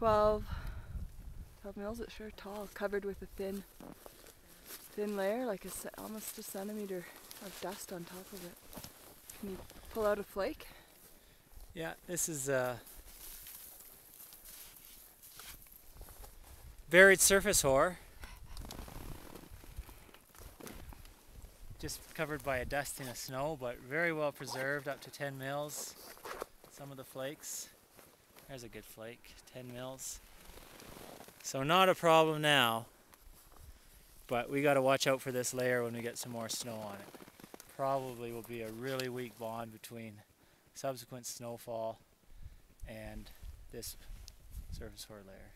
12, 12 mils. It's sure tall, covered with a thin, thin layer, like a almost a centimeter of dust on top of it. Can you pull out a flake? Yeah, this is uh, a buried surface hoar. Just covered by a dusting of snow, but very well preserved, up to 10 mils. Some of the flakes. There's a good flake, 10 mils. So not a problem now, but we got to watch out for this layer when we get some more snow on it. Probably will be a really weak bond between subsequent snowfall and this surface hoar layer.